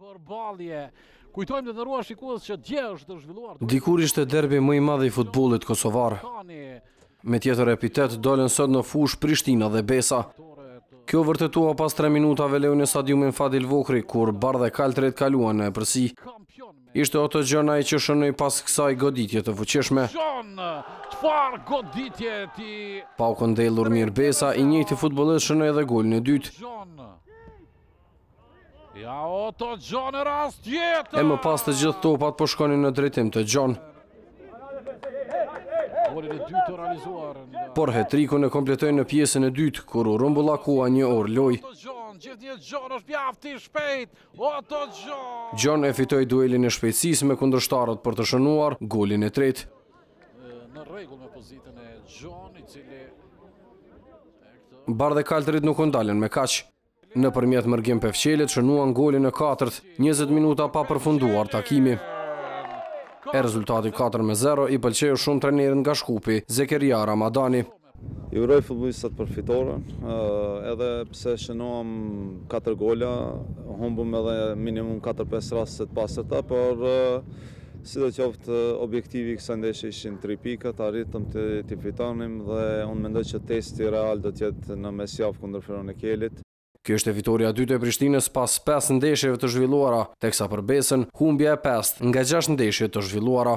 Përballje. Kujtojmë të nderuar shikues që dje është zhvilluar Dikur ishte derbi më i madh i futbollit kosovar. Me tjetër epitet dolën sot në fushë Prishtina dhe Besa. Kjo u vërtetua pas 3 minutave lojë në stadiumin Fadil Vokri, kur bardhekaltërit kaluan në epërsi. Ishte Otto John ai që shënoi pas kësaj goditje të fuqishme. Pa u këndellur mirë Besa, i njëjti futbollist shënoi edhe golin e dytë. Ja Otto John, rast tjetër! E më pas të gjithë topat po shkonin në drejtim të John. Por het-trikun e kompletoi në pjesën e dytë, kur u rrumbullakua një orë lojë. John e fitoi duelin e shpejtësisë me kundërshtarët për të shënuar golin e tretë. Në regull me pozitën e John, i cili... Bardhekaltërit nuk u ndalën me kaq. Nëpërmjet Mërgim Pefqelit shënuan golin e katërt, njëzet minuta pa përfunduar takimi. E rezultati katër me zero i pëlqeu shumë trenerit nga Shkupi, Zekeria Ramadani. I uroj futbollistët për fitoren, edhe pse shënuam katër gola, humbëm edhe minimum katër pesë raste të pastërta, por Sidoqoftë, objektivi i kësaj ndeshje ishin tri pikat, arritëm t'i fitonim dhe unë mendoj që testi real do të jetë në mesjavë kundër Feronikelit. Kjo ishte fitorja e dytë e Prishtinës pas pesë ndeshjeve të zhvilluara, teksa për Besën, humbja e pestë nga gjashtë ndeshje të zhvilluara.